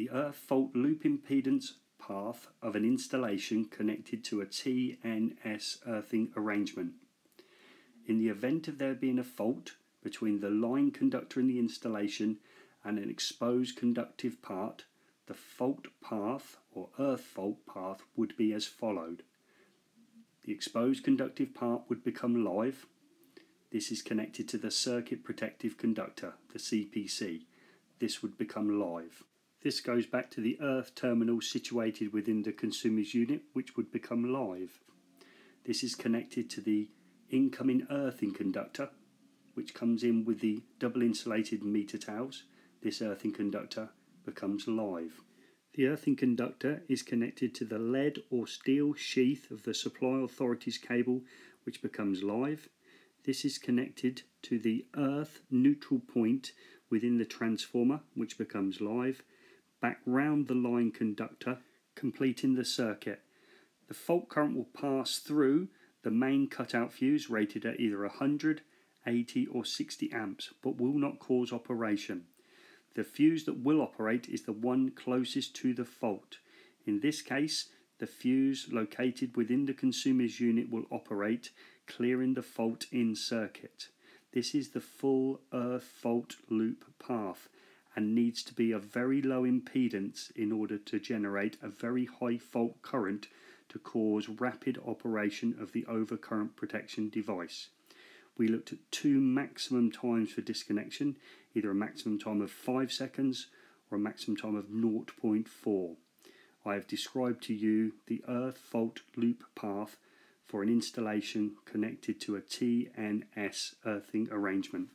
the earth fault loop impedance path of an installation connected to a TNS earthing arrangement. In the event of there being a fault between the line conductor in the installation and an exposed conductive part, the fault path or earth fault path would be as followed. The exposed conductive part would become live. This is connected to the circuit protective conductor, the CPC. This would become live. This goes back to the earth terminal situated within the consumer's unit, which would become live. This is connected to the incoming earthing conductor, which comes in with the double insulated meter tails. This earthing conductor becomes live. The earthing conductor is connected to the lead or steel sheath of the supply authority's cable, which becomes live. This is connected to the earth neutral point within the transformer, which becomes live back round the line conductor, completing the circuit. The fault current will pass through the main cutout fuse rated at either 100, 80 or 60 amps, but will not cause operation. The fuse that will operate is the one closest to the fault. In this case, the fuse located within the consumer's unit will operate, clearing the fault in circuit. This is the full earth fault loop path and needs to be a very low impedance in order to generate a very high fault current to cause rapid operation of the overcurrent protection device. We looked at two maximum times for disconnection, either a maximum time of 5 seconds or a maximum time of 0.4. I have described to you the earth fault loop path for an installation connected to a TNS earthing arrangement.